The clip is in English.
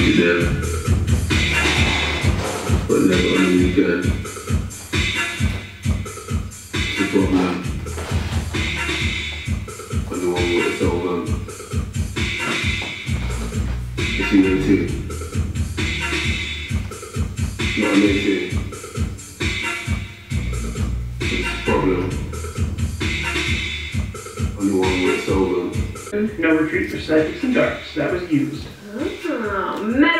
be there, but never on the weekend. The problem, I want to tell them. It's unity. Not an issue. Problem. I. No retreat for psychics and darks. That was used. Huh? Merry